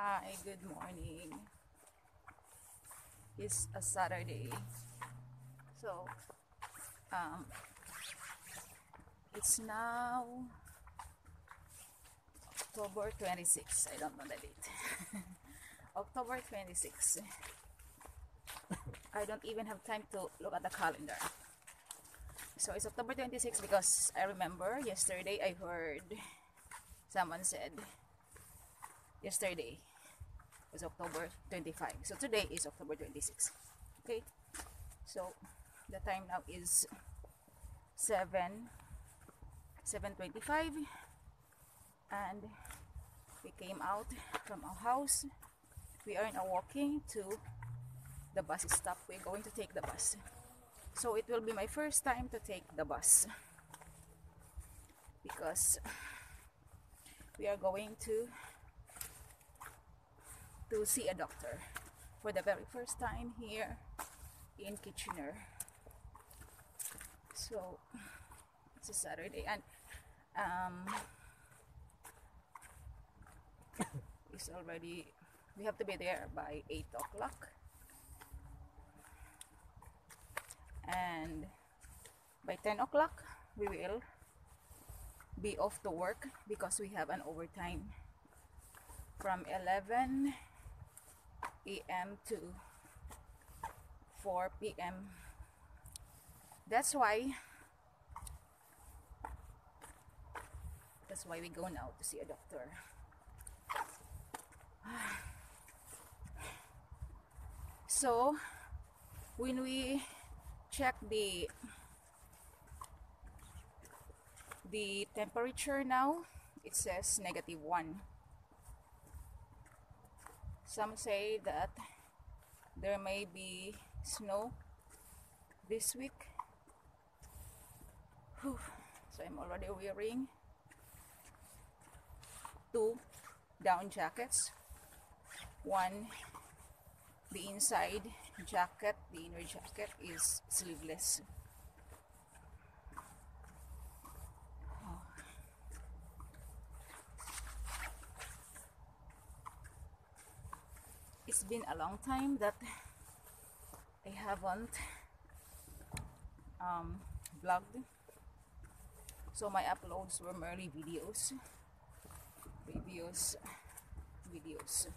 Hi, good morning. It's a Saturday. So, um, it's now October 26. I don't know the date. October 26. I don't even have time to look at the calendar. So it's October 26 because I remember yesterday I heard someone said yesterday was October 25. So today is October 26. Okay. So the time now is 7 7:25 and we came out from our house. We are now walking to the bus stop. We're going to take the bus. So it will be my first time to take the bus because we are going to to see a doctor for the very first time here in Kitchener. So it's a Saturday and um, it's already we have to be there by 8 o'clock and by 10 o'clock we will be off to work because we have an overtime from 11 a.m. to 4 p.m. That's why that's why we go now to see a doctor. So when we check the the temperature now it says negative 1 some say that there may be snow this week. Whew. so I'm already wearing two down jackets. One the inside jacket the inner jacket is sleeveless it's been a long time that I haven't um, vlogged. So my uploads were merely videos. Videos videos.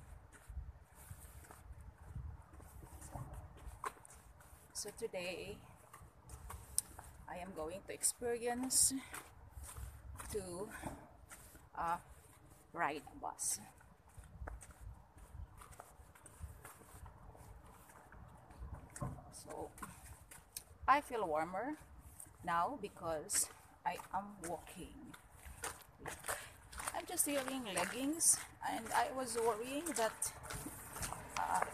So today I am going to experience to uh, ride a bus so I feel warmer now because I am walking. Look, I'm just wearing leggings and I was worrying that uh,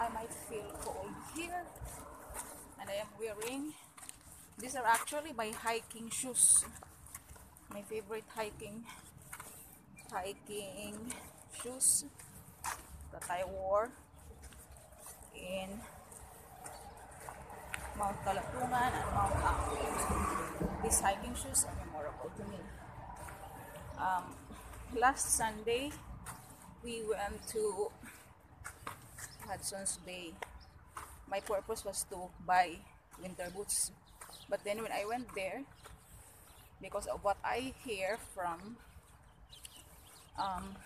I might feel cold here. And I am wearing these are actually my hiking shoes. My favorite hiking hiking shoes that I wore in Mount Kalapungan and Mount Ako. These hiking shoes are memorable to me. Um, last Sunday, we went to Hudson's Bay. My purpose was to buy winter boots. But then when I went there, because of what I hear from um,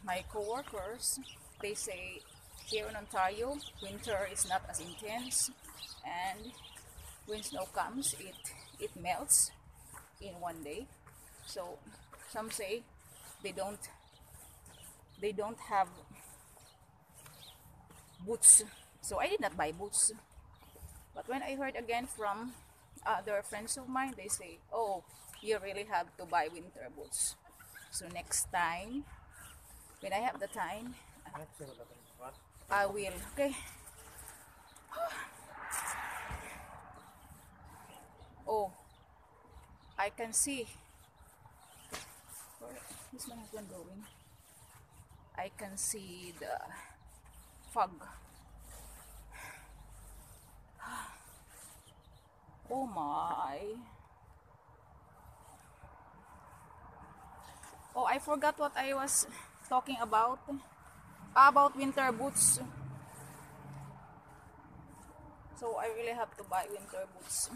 my coworkers, they say here in Ontario, winter is not as intense and when snow comes, it, it melts in one day. So some say they don't they don't have boots. So I did not buy boots. But when I heard again from other friends of mine, they say, oh, you really have to buy winter boots. So next time, when I have the time, I will. Okay. Oh, I can see. Where is my husband going? I can see the fog. Oh my. Oh, I forgot what I was talking about. About winter boots. So I really have to buy winter boots.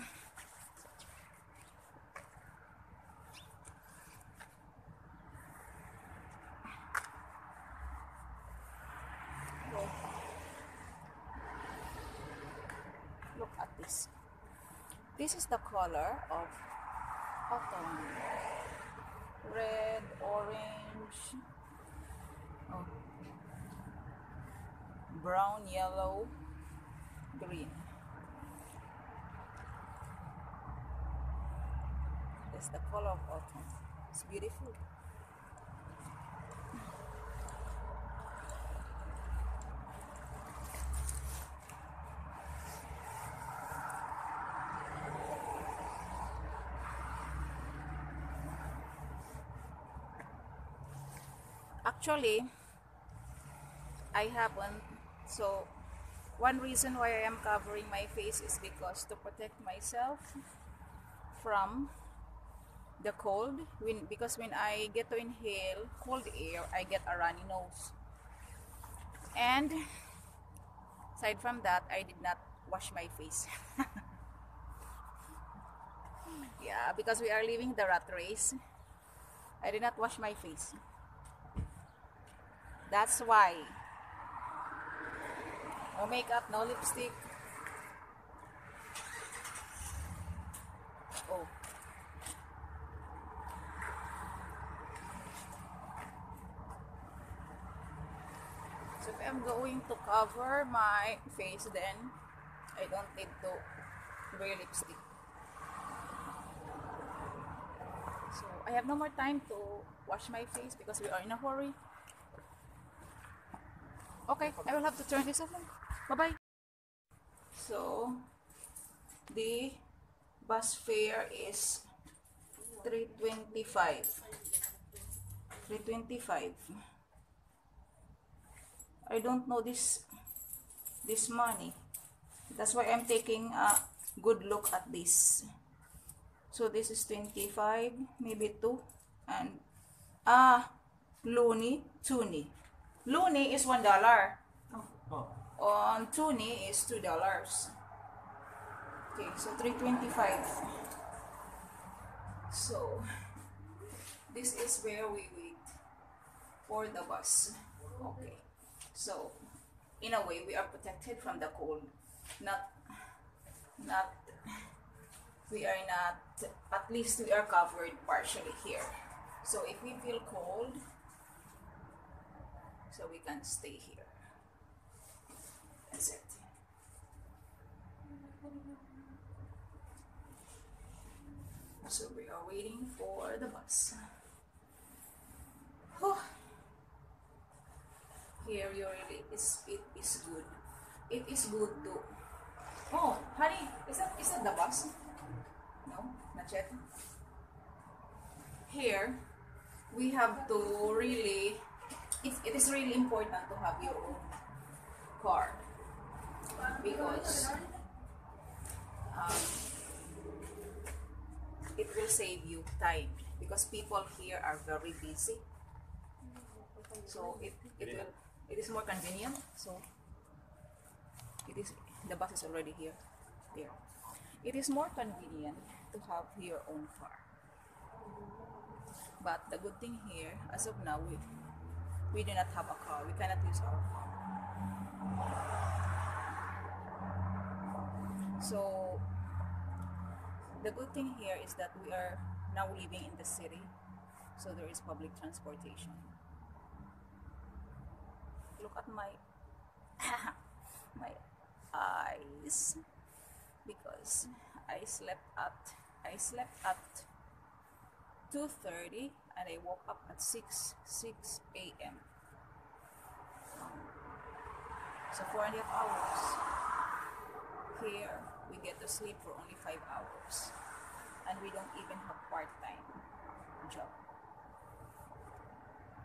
Look at this. This is the color of autumn. Red, orange, oh. Brown, yellow, green. That's the color of autumn. It's beautiful. Actually, I haven't. So, one reason why I am covering my face is because to protect myself from the cold. When because when I get to inhale cold air, I get a runny nose. And aside from that, I did not wash my face. yeah, because we are living the rat race. I did not wash my face. That's why. No makeup, no lipstick. Oh. So I'm going to cover my face then I don't need to wear lipstick. So I have no more time to wash my face because we are in a hurry. Okay, I will have to turn this off. Bye bye. So, the bus fare is 325. 325. I don't know this this money. That's why I'm taking a good look at this. So this is 25, maybe 2 and ah Looney, Toonie. Looney is one dollar. Oh, On Toonie is two dollars. Okay, so three twenty-five. So this is where we wait for the bus. Okay, so in a way we are protected from the cold. Not, not. We are not. At least we are covered partially here. So if we feel cold, so we can stay here. So we are waiting for the bus. Whew. Here you really is it is good. It is good to Oh, honey, is that is that the bus? No, not yet. Here we have to really it, it is really important to have your own car because um, it will save you time because people here are very busy. So it, it will it is more convenient. So it is the bus is already here there. It is more convenient to have your own car. But the good thing here as of now we we do not have a car. We cannot use our car so the good thing here is that we are now living in the city so there is public transportation look at my my eyes because I slept at I slept at 2.30 and I woke up at 6 6 a.m. So four and a half hours. Here we get to sleep for only five hours. And we don't even have part-time job.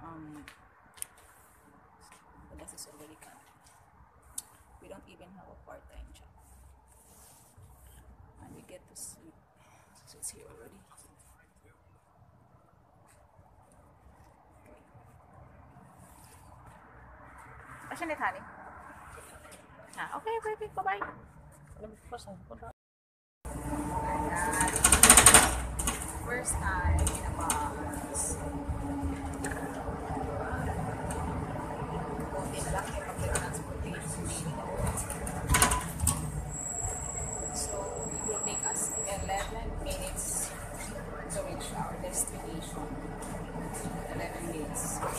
Um, the bus is already coming. We don't even have a part-time job. And we get to sleep. So it's here already. Okay. Passion it, honey. Ah, okay, okay, okay. Bye-bye. First time in a box. So, it will take us 11 minutes to reach our destination. 11 minutes.